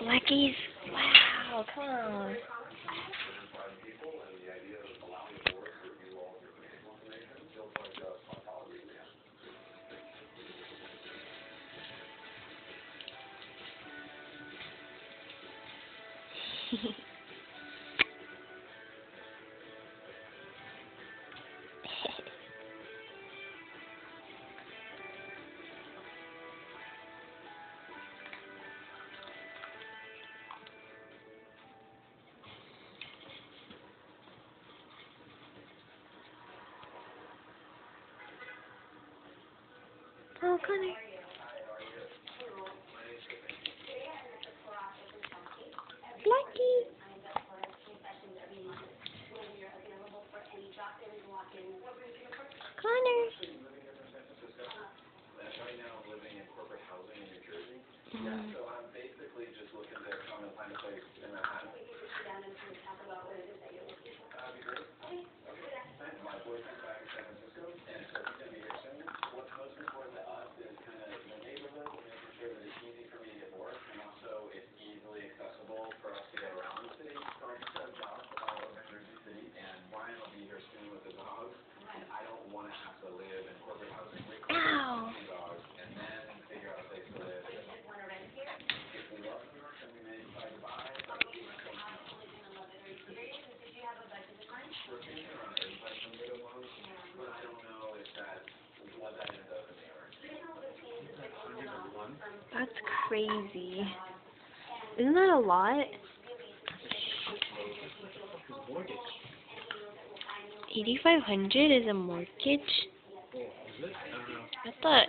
Oh, Blackies. Wow, come on. oh, Conor. Blackie. Conor. Right crazy. Isn't that a lot? Eighty-five hundred is a mortgage. I thought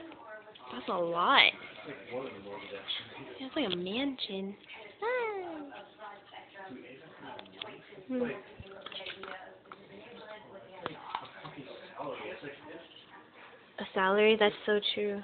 that's a lot. That's like a mansion. Ah. Hmm. A salary? That's so true.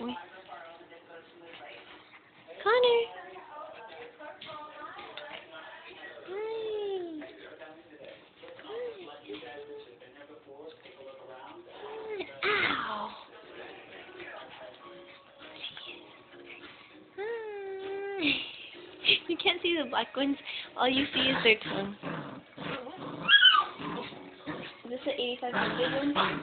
Oi. Conor. Hi. Ow. Hi. You can't see the black ones. All you see is their tongue. Is this the 8500 one?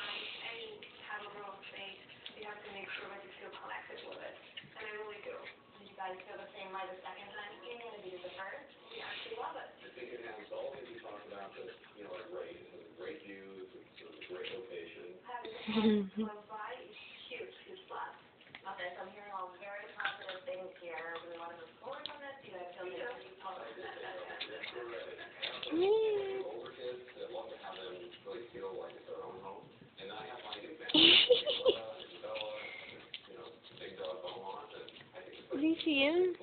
I feel the same way the second time. I'm going to do the first. We actually think it has all that you talked about, the, you know, like great, it's a great views, it's a great location. you